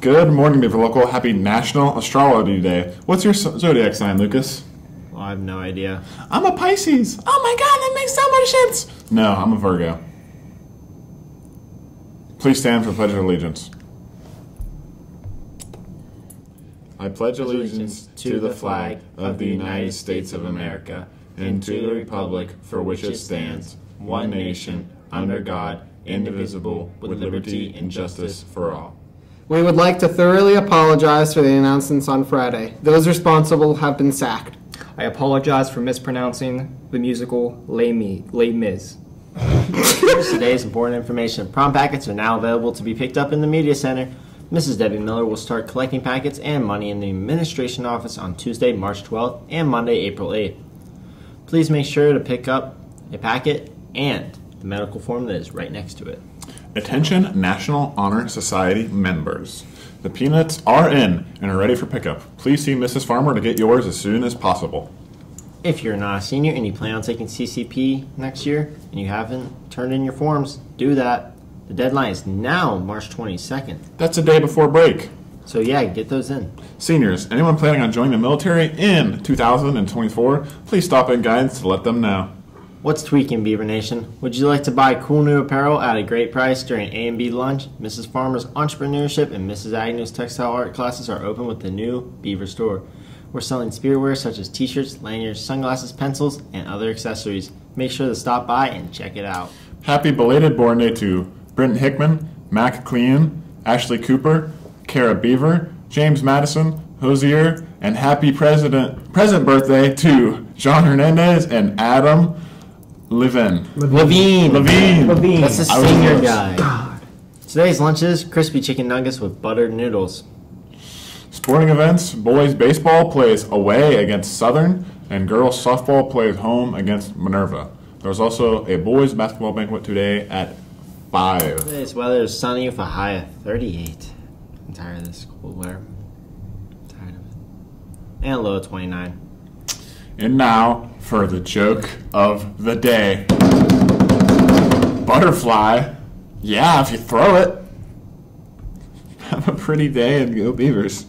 Good morning, Beaver Local. Happy National Astrology Day. What's your zodiac sign, Lucas? Well, I have no idea. I'm a Pisces. Oh my god, that makes so much sense. No, I'm a Virgo. Please stand for Pledge of Allegiance. I pledge allegiance to the flag of the United States of America and to the republic for which it stands, one nation, under God, indivisible, with liberty and justice for all. We would like to thoroughly apologize for the announcements on Friday. Those responsible have been sacked. I apologize for mispronouncing the musical Les, Mi- Les Mis. Here's today's important information. Prom packets are now available to be picked up in the Media Center. Mrs. Debbie Miller will start collecting packets and money in the administration office on Tuesday, March 12th and Monday, April 8th. Please make sure to pick up a packet and the medical form that is right next to it. Attention National Honor Society members. The peanuts are in and are ready for pickup. Please see Mrs. Farmer to get yours as soon as possible. If you're not a senior and you plan on taking CCP next year and you haven't turned in your forms, do that. The deadline is now March 22nd. That's a day before break. So, yeah, get those in. Seniors, anyone planning on joining the military in 2024, please stop in guidance to let them know. What's tweaking, Beaver Nation? Would you like to buy cool new apparel at a great price during A and B lunch? Mrs. Farmer's entrepreneurship and Mrs. Agnew's textile art classes are open with the new Beaver store. We're selling spiritwear such as t-shirts, lanyards, sunglasses, pencils, and other accessories. Make sure to stop by and check it out. Happy belated born day to Brenton Hickman, Mac Clean, Ashley Cooper, Kara Beaver, James Madison, Hosier, and happy president present birthday to John Hernandez and Adam Levin. Levine. Levine. Levine. That's a I was senior close. guy. Today's lunch is crispy chicken nuggets with buttered noodles. Sporting events: boys baseball plays away against Southern, and girls softball plays home against Minerva. There's also a boys basketball banquet today at five. Today's weather is sunny with a high of 38. I'm tired of this cold weather. tired of it. And a low of 29. And now for the joke of the day. Butterfly. Yeah, if you throw it. Have a pretty day and go Beavers.